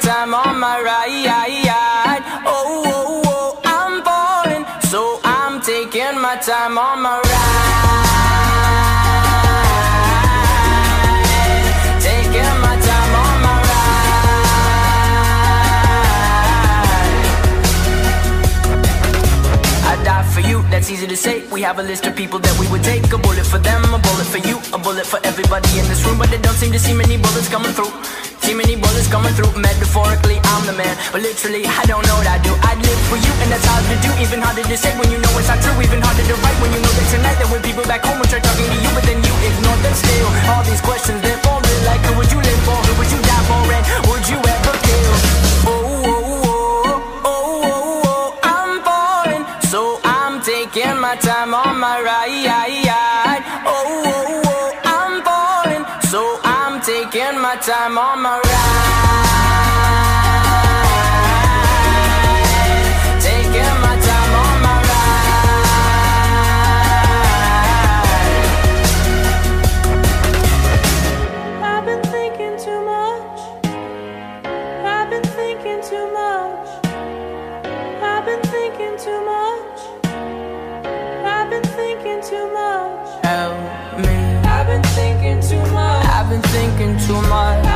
time on my ride. Oh, oh, oh, I'm falling, so I'm taking my time on my ride. Taking my time on my ride. I die for you, that's easy to say. We have a list of people that we would take. A bullet for them, a bullet for you, a bullet for everybody in this room. But they don't seem to see many bullets coming through. See many bullets coming through. Metaphorically, I'm the man. But literally, I don't know what I do. I live for you, and that's hard to do. Even harder to say when you know it's not true. Even harder to write when you know that tonight there were people back home who tried talking to you, but then you ignore them still. All these questions, they're falling like who would you live for? Who would you die for? And would you ever kill? Oh, oh, oh, oh, oh, oh, I'm falling, so I'm taking my time on my ride. Taking my time on my ride. Taking my time on my ride. I've been thinking too much. I've been thinking too much. I've been thinking